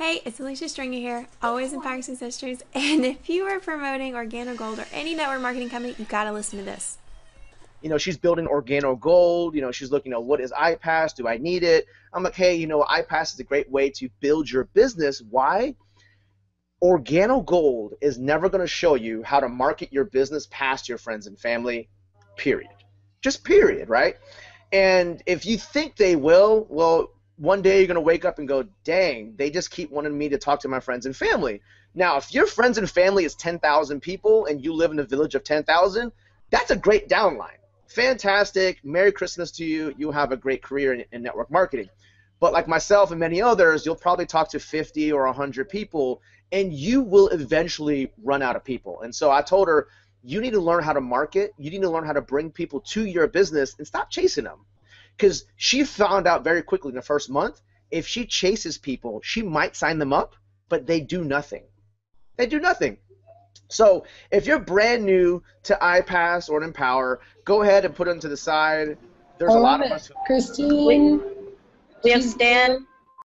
Hey, it's Alecia Stringer here, always empowering some sisters. And if you are promoting Organo Gold or any network marketing company, you gotta listen to this. You know, she's building Organo Gold. You know, she's looking at what is iPAS? Do I need it? I'm like, hey, you know, iPAS is a great way to build your business. Why? Organo Gold is never going to show you how to market your business past your friends and family, period. Just period, right? And if you think they will, well, one day you're going to wake up and go, dang, they just keep wanting me to talk to my friends and family. Now, if your friends and family is 10,000 people and you live in a village of 10,000, that's a great downline. Fantastic. Merry Christmas to you. You have a great career in, in network marketing. But like myself and many others, you'll probably talk to 50 or 100 people, and you will eventually run out of people. And so I told her, you need to learn how to market. You need to learn how to bring people to your business and stop chasing them because she found out very quickly in the first month if she chases people, she might sign them up, but they do nothing. They do nothing. So if you're brand new to iPAS or Empower, go ahead and put them to the side. There's a lot of us. Christine. We have Stan.